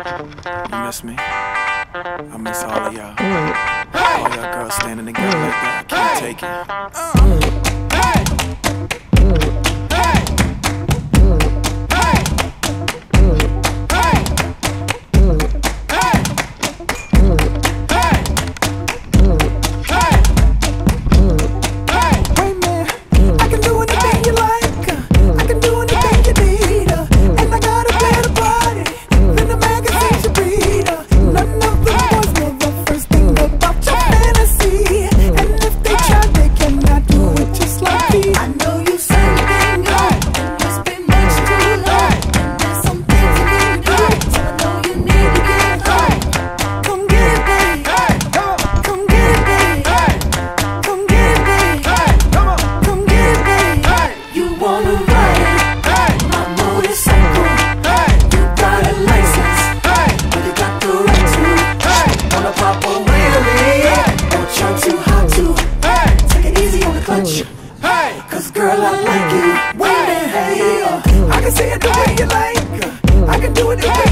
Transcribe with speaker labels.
Speaker 1: You miss me? I miss all of y'all. All y'all girls standing together like that. I can't take it.
Speaker 2: Uh. This girl, I like you. Wait, hey, I can see it the way you like. I can do it the way